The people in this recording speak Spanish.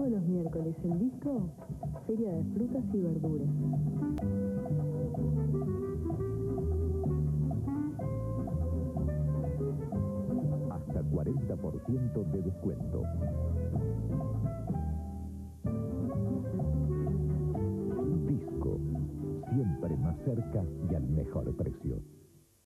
Todos los miércoles en Disco, Feria de Frutas y Verduras. Hasta 40% de descuento. Disco, siempre más cerca y al mejor precio.